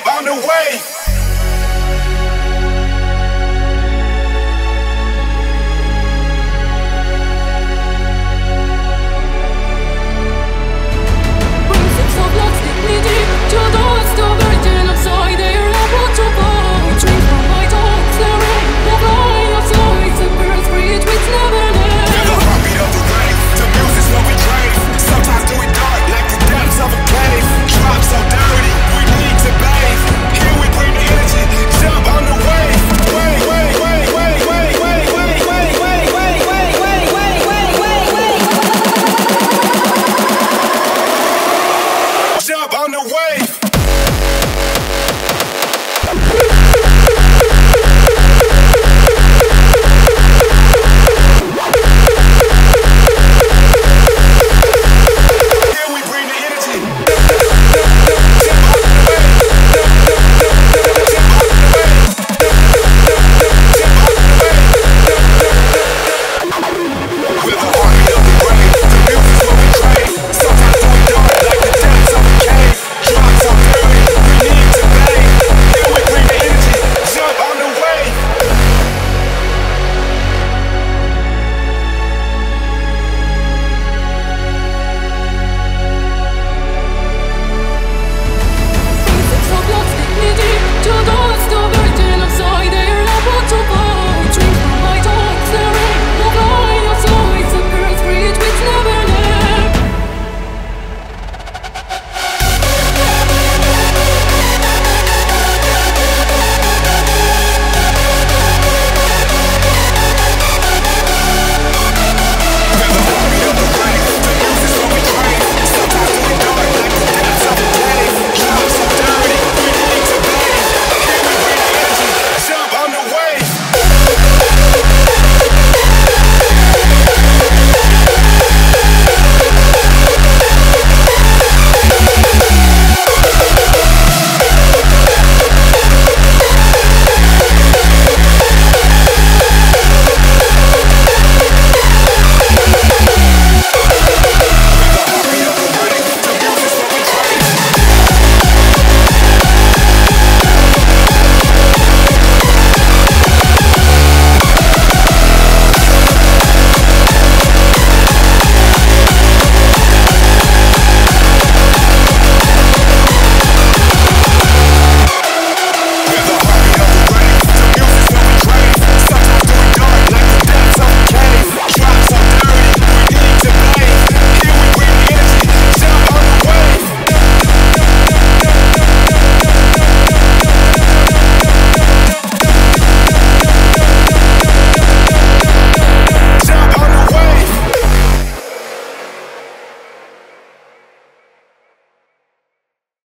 up on the way.